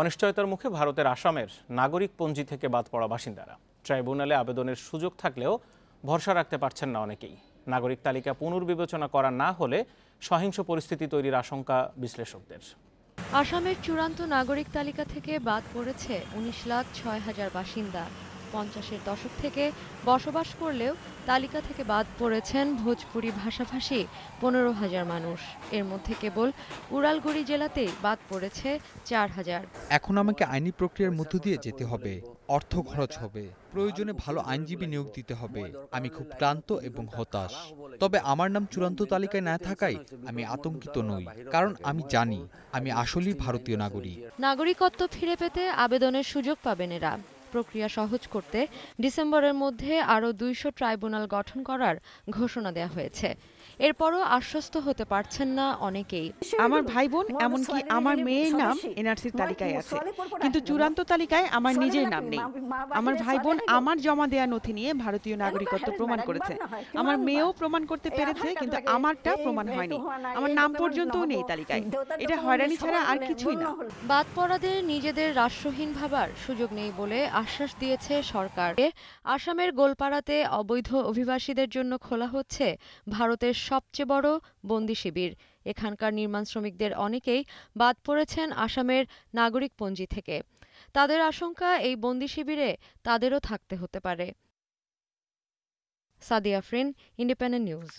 অনিশ্চয়তার মুখে ভারতের আসামের নাগরিক পঞ্জি থেকে বাদ পড়া বাসিন্দারা। ট্রাইব্যুনালে আবেদনের সুযোগ থাকলেও ভরসা রাখতে পারছেন না অনেকেই। নাগরিক তালিকা পুনর্বিবেচনা করা না হলে সহিংস পরিস্থিতি তৈরির আশঙ্কা বিশ্লেষকদের। আসামের চূড়ান্ত নাগরিক তালিকা থেকে বাদ পড়েছে উনিশ লাখ ছয় হাজার বাসিন্দা। পঞ্চাশের দশক থেকে বসবাস করলেও তালিকা থেকে বাদ পড়েছেন ভোজপুরি ভাষাভাষী পনেরো হাজার মানুষ। এর মধ্যে কেবল উড়ালগুড়ি জেলাতেই বাদ পড়েছে চার হাজার। এখন আমাকে আইনি প্রক্রিয়ার মধ্য দিয়ে যেতে হবে। অর্থ খরচ হবে। প্রয়োজনে ভালো আইনজীবী নিয়োগ দিতে হবে। আমি খুব ক্লান্ত এবং হতাশ। তবে আমার নাম চূড়ান্ত তালিকায় না থাকায় আমি আতঙ্কিত নই কারণ আমি জানি আমি আসলেই ভারতীয় নাগরিক। নাগরিকত্ব ফিরে পেতে আবেদনের সুযোগ পাবেন এরা। প্রক্রিয়া সহজ করতে ডিসেম্বরের মধ্যে আরও দুইশো ট্রাইব্যুনাল গঠন করার ঘোষণা দেওয়া হয়েছে। এরপরও আশ্বস্ত হতে পারছেন না অনেকেই। আমার ভাই বোন এমনকি আমার মেয়ের নাম এনআরসির তালিকায় আছে। কিন্তু চূড়ান্ত তালিকায় আমার নিজের নাম নেই। আমার ভাই বোন আমার জমা দেয়া নথি নিয়ে ভারতীয় নাগরিকত্ব প্রমাণ করেছে। আমার মেয়েও প্রমাণ করতে পেরেছে কিন্তু আমারটা প্রমাণ হয়নি। আমার নাম পর্যন্তও নেই তালিকায়। এটা হয়রানি ছাড়া আর কিছুই না। বাদ পড়াদের নিজেদের রাষ্ট্রহীন ভাবার সুযোগ নেই বলে আশ্বাস দিয়েছে সরকার। আসামের গোলপাড়াতে অবৈধ অভিবাসীদের জন্য খোলা হচ্ছে ভারতের সবচেয়ে বড় বন্দি শিবির। এখানকার নির্মাণ শ্রমিকদের অনেকেই বাদ পড়েছেন আসামের নাগরিক পঞ্জি থেকে। তাদের আশঙ্কা, এই বন্দি শিবিরে তাদেরও থাকতে হতে পারে। সাদিয়া ফ্রিন, ইন্ডিপেন্ডেন্ট নিউজ।